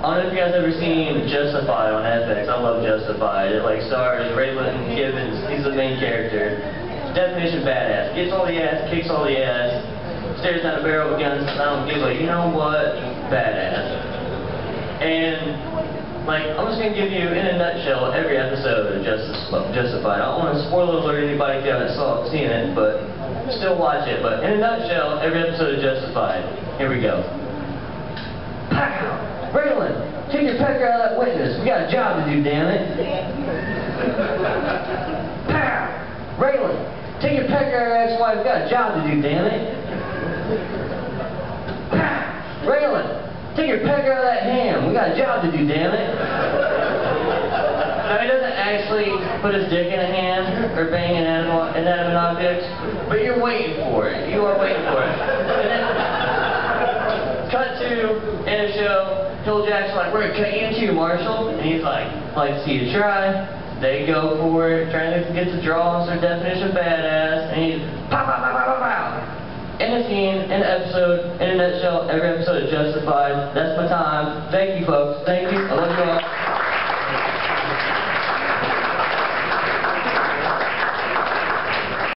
I don't know if you guys ever seen Justified on FX. I love Justified. It like stars Raylan Givens. He's the main character. Definition badass. Gets all the ass, kicks all the ass, stares down a barrel of guns. I don't give a you know what badass. And like I'm just gonna give you in a nutshell every episode of Justice Justified. I don't want to spoil alert anybody if you haven't saw seen it, but still watch it. But in a nutshell, every episode of Justified. Here we go. Pow! Raylan, take your pecker out of that witness. We got a job to do, damn it. Pow! Raylan, take your pecker out of that ex-wife. We got a job to do, damn it. Pow! Raylan, take your pecker out of that ham. We got a job to do, damn it. Now, he doesn't actually put his dick in a ham or bang an animal, inanimate object, but you're waiting for it. You are waiting for it. Cut to, Phil Jackson like, we're gonna cut you Marshal. And he's like, like to see you try. They go for it, trying to get the draw on their definition of badass, and he's pow, pow, pow, pow, pow, pow. In a scene, in an episode, in a nutshell, every episode is justified. That's my time. Thank you, folks. Thank you. I love you.